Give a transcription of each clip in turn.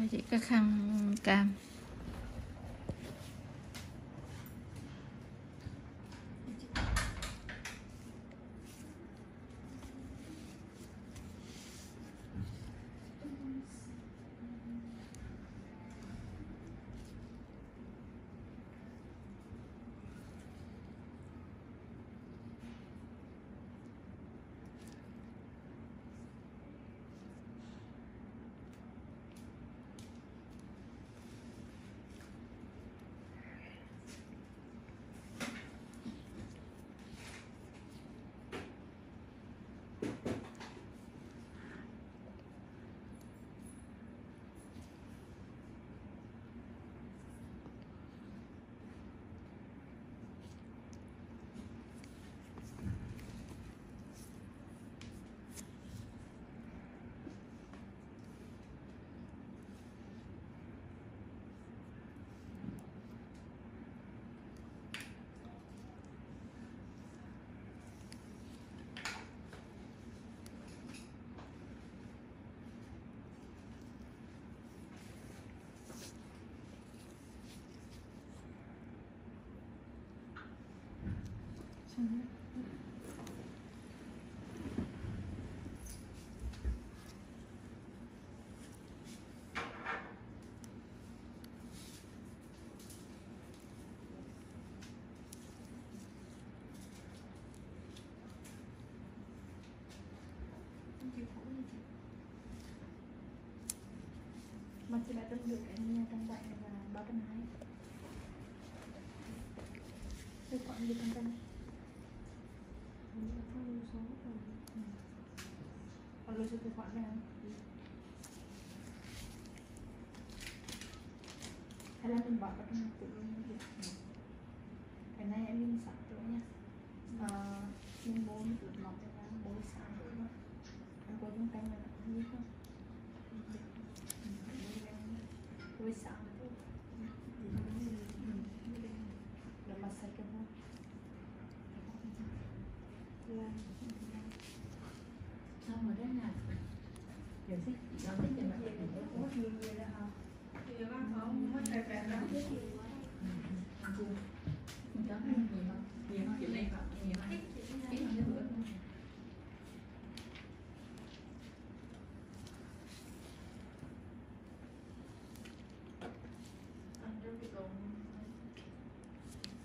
cho chị cái khăn cam. Mà chị đã từng được em nhà trong vậy là ba trăm hai. Tài khoản gì trong đây còn lưu số tài khoản này hay là mình bỏ vào trong tủ luôn cái này em linh sẵn rồi nha ờ, mình bố mình tự mọc cho ra bố sáng rồi mà em có dùng canh là không biết không bố sáng rồi là mặt sạch cái môn là xong rồi đấy nào giờ thích nó thích thì nó có nhiều người là họ có nhiều không nhiều không chuyện đây không nhiều không ít hơn cái bữa không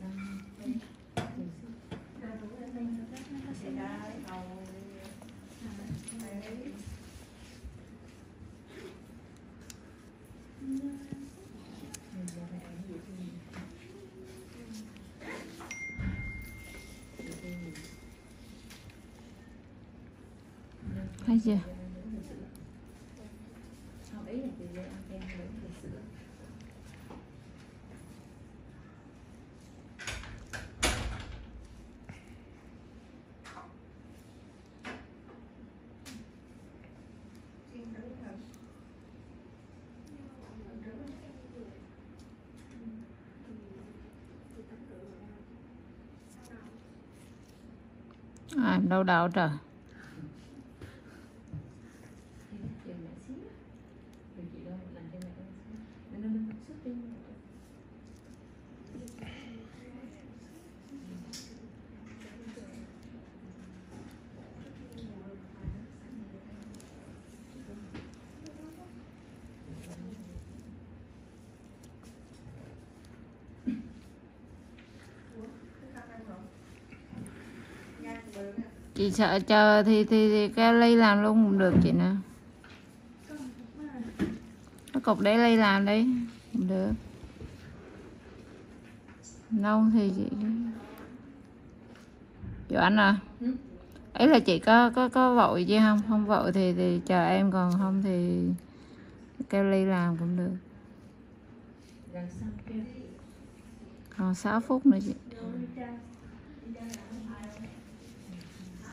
năm cái sẽ ra đầu mình giờ này ăn gì thì thấy chưa Không, ý là chị về ăn kem với thấy chưa à, em đâu đâu trời Thì nó chờ mẹ xíu Rồi chị đâu làm cho mẹ ăn xíu Mẹ nó nó sức đi chị sợ chờ thì thì, thì cái ly làm luôn cũng được chị nè. Cái cục để ly làm đi cũng được. Nâu thì chị chị anh à? Ừ. ấy là chị có có có vội chứ không? Không vội thì thì chờ em còn không thì kêu ly làm cũng được. Còn 6 phút nữa chị Tại vì đâu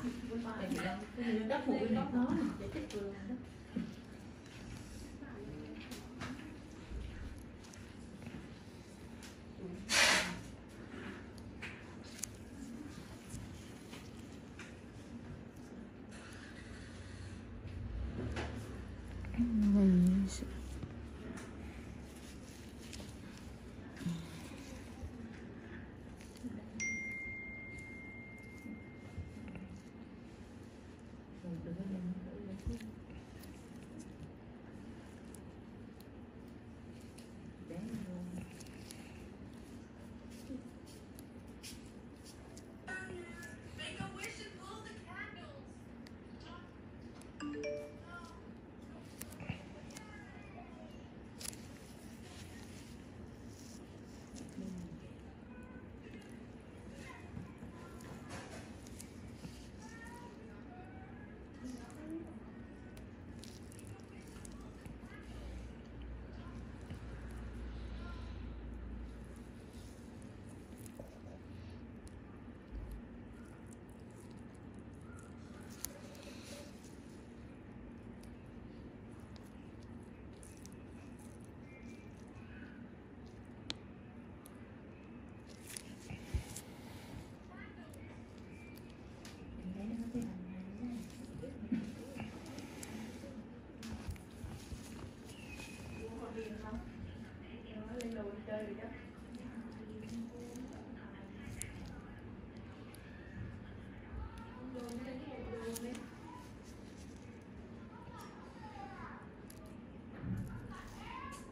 cái đất phụ này nó để tích vừa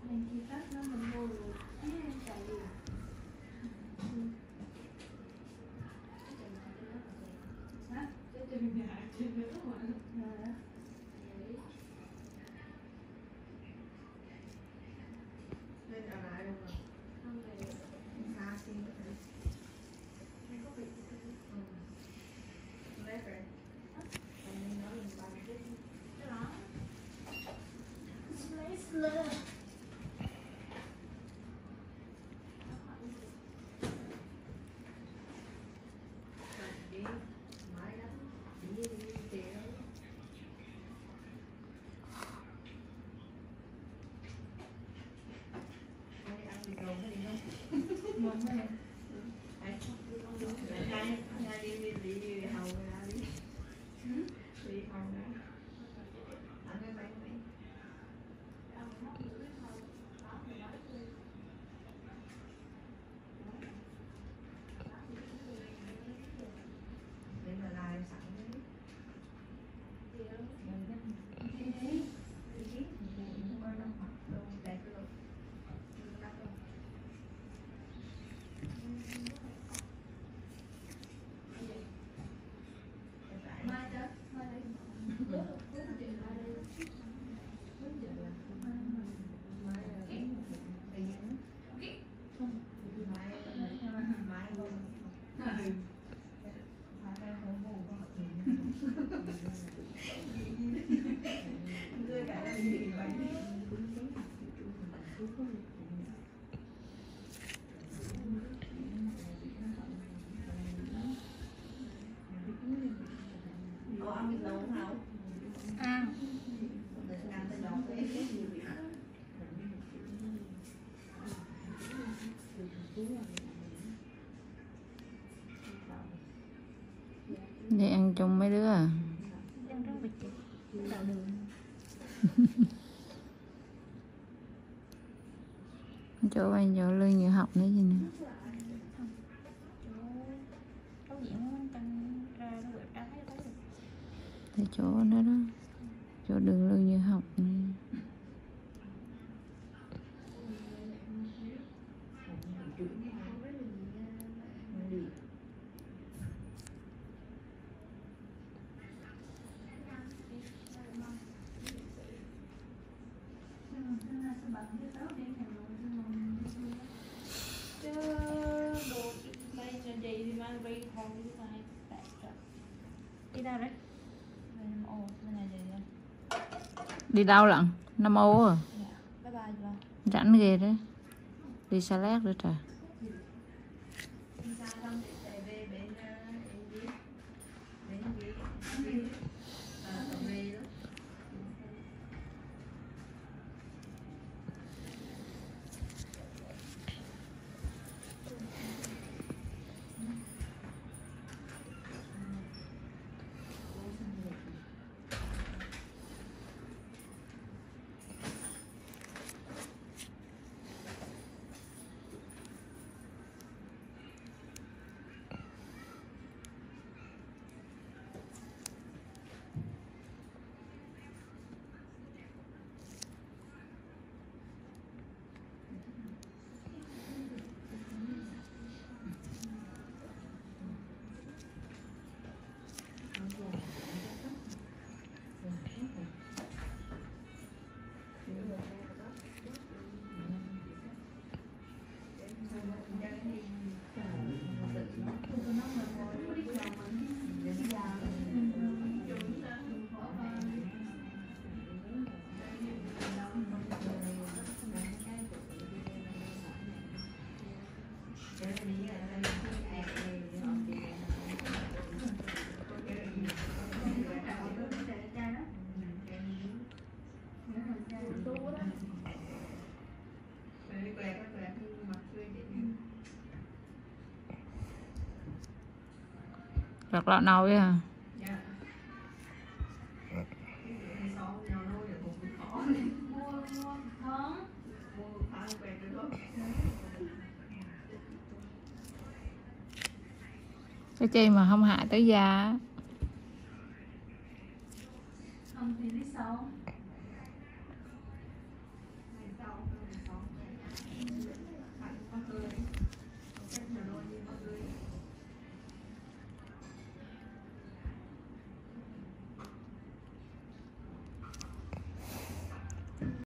mình thì phát nó mình mua rồi tại vì Hả? Cho nhà, tìm nữa mà. Rồi. Bây giờ lư nhiều học nữa gì nữa thì nó thấy chỗ đó đó chỗ đường lư như học này. chứ đồ đây là gì thì mang đi thôi chứ mà hay tẹt rồi đi đâu đấy đây là ồ bên này gì vậy đi đâu lận? Năm ô à? Dạ. Rảnh ghê đấy đi xa lát nữa trời Giặt lọ nâu vậy hả? Cái chi mà không hại tới da không thì lý sau